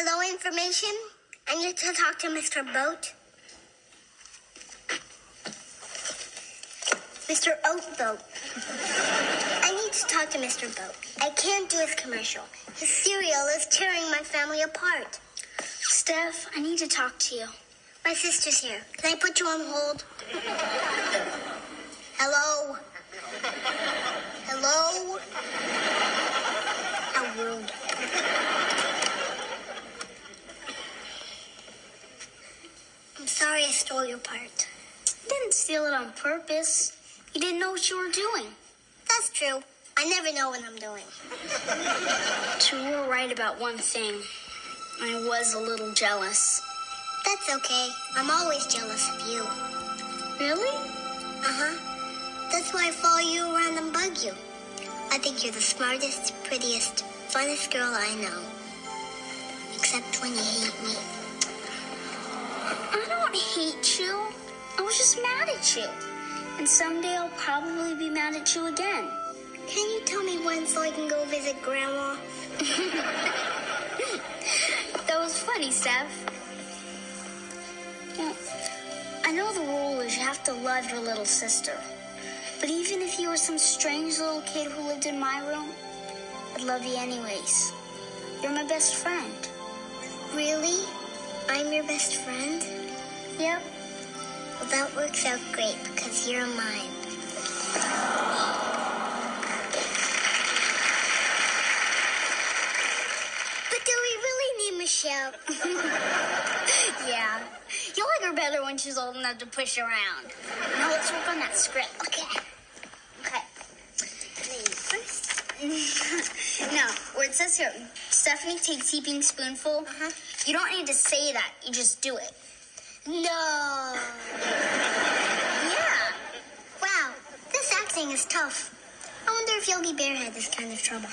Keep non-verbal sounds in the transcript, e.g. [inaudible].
Hello, information. I need to talk to Mr. Boat. Mr. Oatboat. I need to talk to Mr. Boat. I can't do his commercial. His cereal is tearing my family apart. Steph, I need to talk to you. My sister's here. Can I put you on hold? Hello? Sorry I stole your part. Didn't steal it on purpose. You didn't know what you were doing. That's true. I never know what I'm doing. [laughs] You were right about one thing. I was a little jealous. That's okay. I'm always jealous of you. Really? Uh huh. That's why I follow you around and bug you. I think you're the smartest, prettiest, funnest girl I know. Except when you I was just mad at you. And someday I'll probably be mad at you again. Can you tell me when so I can go visit Grandma? [laughs] That was funny, Steph. Well, I know the rule is you have to love your little sister. But even if you were some strange little kid who lived in my room, I'd love you anyways. You're my best friend. Really? I'm your best friend? Yep. Well, that works out great because you're mine. But do we really need Michelle? [laughs] Yeah. You'll like her better when she's old enough to push around. Now let's work on that script. Okay. Okay. First. no, where it says here, Stephanie takes heaping spoonful. Uh-huh. You don't need to say that. You just do it. No. Yeah. Wow, this acting is tough. I wonder if Yogi Bear had this kind of trouble.